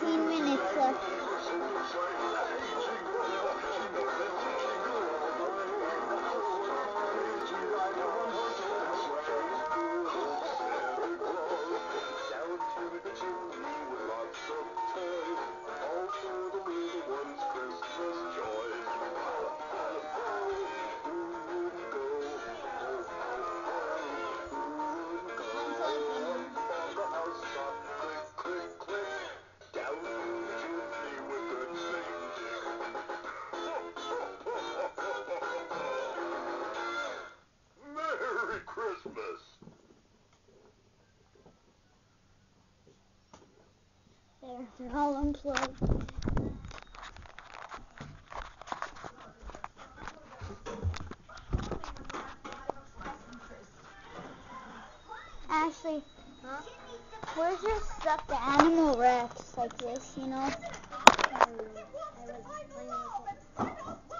15 minutes left. Christmas! There, they're all unplugged. Ashley, Huh? where's your stuffed animal Rex like this, you know? I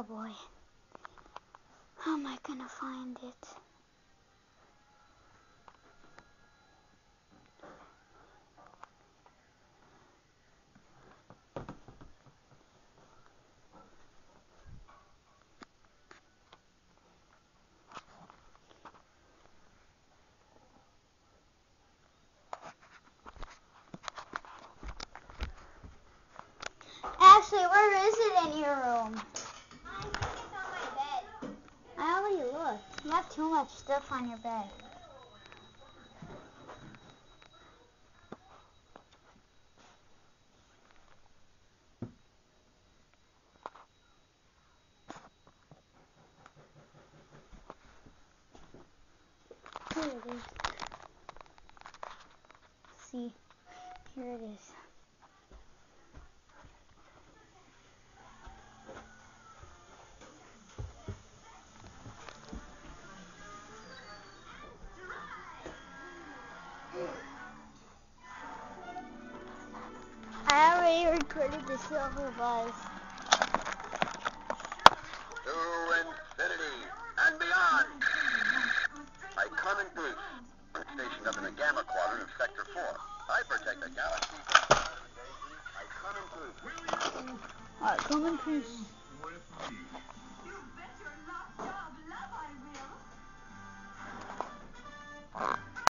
Oh boy. How am I gonna find it? Ashley, where is it in your room? I already looked. You have too much stuff on your bed. Here it is. See, here it is. The silver. To infinity and beyond! I come in Bruce. I'm stationed up in the Gamma Quadrant of Sector 4. I protect the galaxy from I come in Bruce. Alright, come in peace.